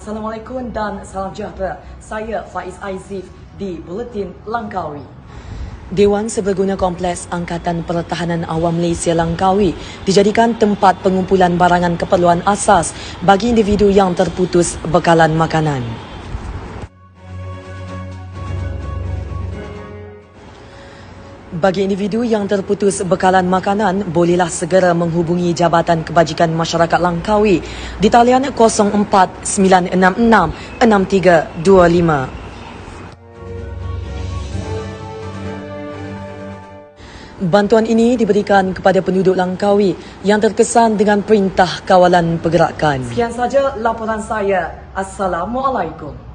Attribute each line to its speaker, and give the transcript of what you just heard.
Speaker 1: Assalamualaikum dan salam sejahtera. Saya Faiz Aizif di Buletin Langkawi. Dewan Seberguna Kompleks Angkatan Pertahanan Awam Malaysia Langkawi dijadikan tempat pengumpulan barangan keperluan asas bagi individu yang terputus bekalan makanan. Bagi individu yang terputus bekalan makanan, bolehlah segera menghubungi Jabatan Kebajikan Masyarakat Langkawi di talian 049666325. Bantuan ini diberikan kepada penduduk Langkawi yang terkesan dengan perintah kawalan pergerakan. Sekian saja laporan saya. Assalamualaikum.